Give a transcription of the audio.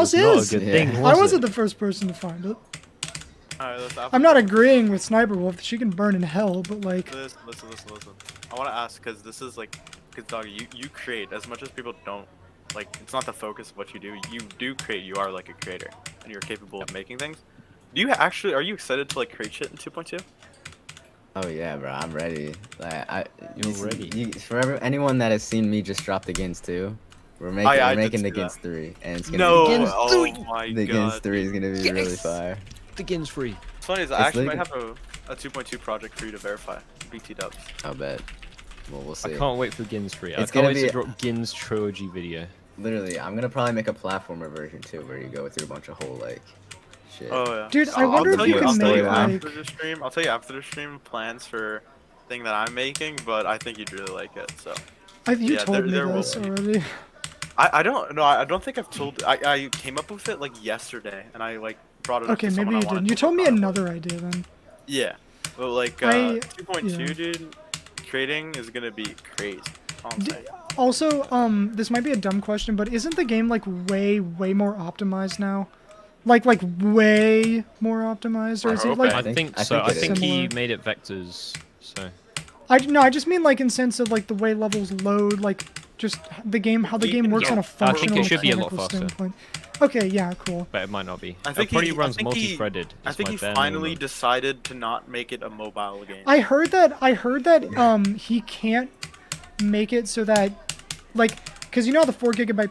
house not a is. good Yeah. thing, I was wasn't it? the first person to find it. Alright, let's I'm not agreeing with Sniper Wolf. She can burn in hell, but like, Listen, listen, listen, listen. I want to ask because this is like, because dog, you you create as much as people don't. Like, it's not the focus of what you do. You do create. You are like a creator, and you're capable of making things. Do you actually? Are you excited to like create shit in 2.2? Oh yeah, bro, I'm ready. Like I, You're you ready. You, for every, anyone that has seen me just drop the Gins two, we're making yeah, I we're making the see Gins that. three, and it's gonna No. be Gins Oh three. my the Gins three is gonna be really fire. The Gins free. What's funny is I It's actually might have a, a 2.2 project for you to verify. BT dubs. I'll bet. Well, we'll see. I can't wait for Gins free. I It's can't gonna wait be- to drop Gins trilogy video. Literally, I'm gonna probably make a platformer version too, where you go through a bunch of whole like shit. Oh yeah. Dude, I I'll- wonder I'll if tell you can I'll tell make, you like- after the stream. I'll tell you after the stream plans for thing that I'm making, but I think you'd really like it. So I, you Yeah, told there- me there will this be. already. I, I don't know. I I don't think I've told. I, I came up with it like yesterday, and I like brought it up. Okay, to maybe you didn't. You told me work on it. another idea then. Yeah, but like uh, I- 2.2, yeah. dude, trading is gonna be crazy. D- Also, um, this might be a dumb question, but isn't the game like way, way more optimized now? Like, like way more optimized, or is it like? I think- think I so. think I think is. he made it vectors. So I no, I just mean like in sense of like the way levels load, like just the game, how the game works yeah. on a I think it functional should be a lot faster. standpoint. Okay, yeah, cool. but it might not be. I it think probably he- runs multi-threaded. I think my he bare finally minimum. decided to not make it a mobile game. I heard that. I heard that. Um, he can't make it so that, like, because you know how the four gigabyte